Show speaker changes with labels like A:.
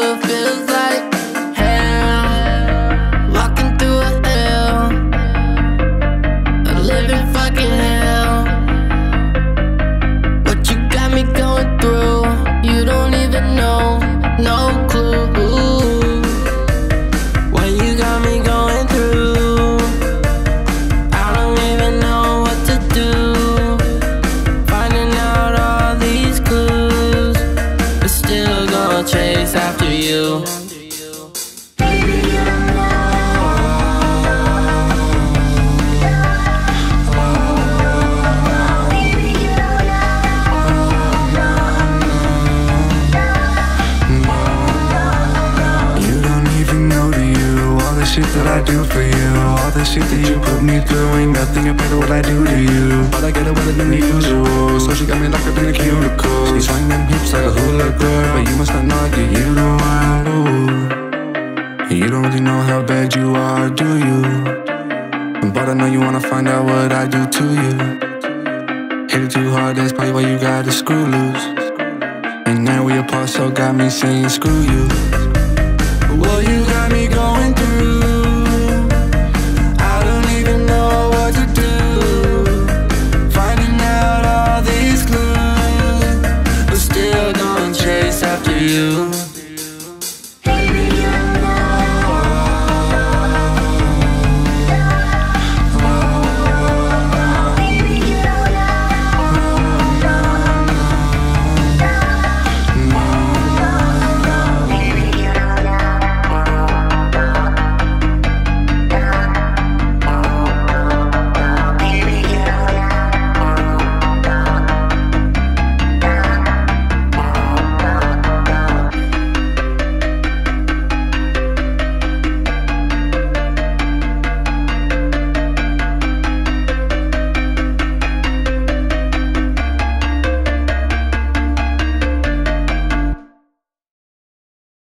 A: through day to
B: shit that I do for you. All the shit that you put me through Ain't nothing compared to what I do to you. But I get it better than usual So she got me locked up in a cubicle. She swing them hips like a hula girl But you must not know I get you the one. You don't really know how bad you are, do you? But I know you wanna find out what I do to you. Hit it too hard, that's probably why you got the screw loose. And now we apart, so got me saying screw you. Well, you got me going you.